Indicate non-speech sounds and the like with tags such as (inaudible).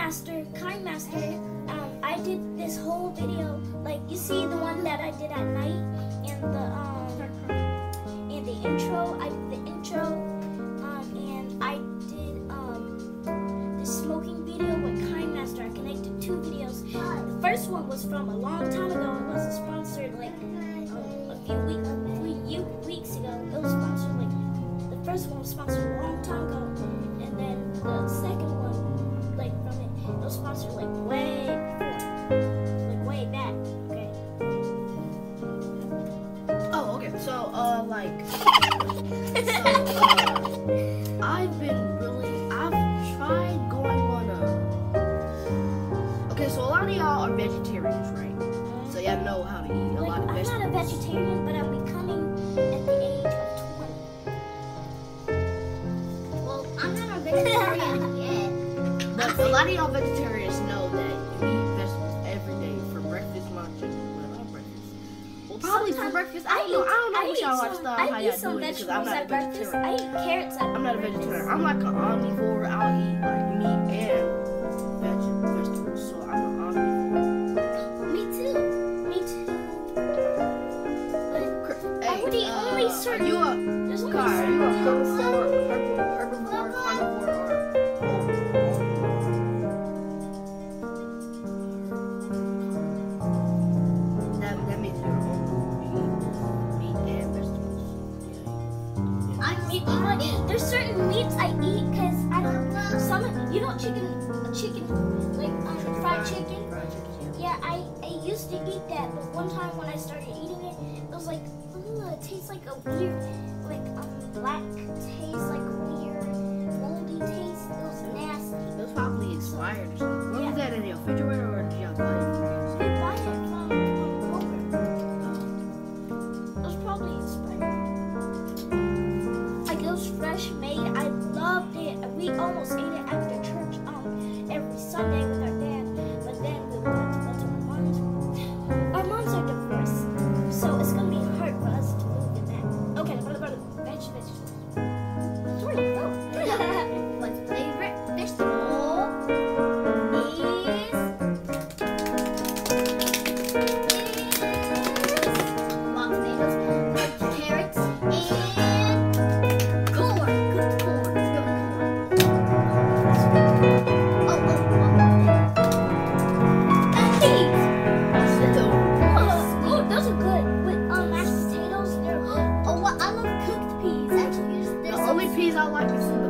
master, kind master, um, I did this whole video, like you see the one that I did at night, and the um, and the intro, I did the intro, um, and I did um, the smoking video with kind master. I connected two videos. The first one was from a long time ago. It wasn't sponsored like um, a few weeks, weeks ago. It was sponsored like. Okay. So, uh, like, (laughs) so, uh, I've been really, I've tried going on a. Okay, so a lot of y'all are vegetarians, right? So y'all know how to eat a Like, lot of vegetables. I'm not a vegetarian, but I'm becoming at the age of 20. Well, I'm not a vegetarian (laughs) yet. But a lot of y'all vegetarians I eat y'all some- lifestyle, I how eat y'all some do it because I'm vegetables not a at breakfast. vegetarian. I eat carrots at I'm not a vegetarian. I'm like an omnivore. I'll eat meat. There's certain meats I eat because I don't know. Some you know chicken, chicken, like um, fried chicken. Fried chicken. Yeah, I, I used to eat that, but one time when I started eating it, it was like, it tastes like a weird, was fresh made. I loved it. We almost ate it after church um every Sunday with our peas I like is in the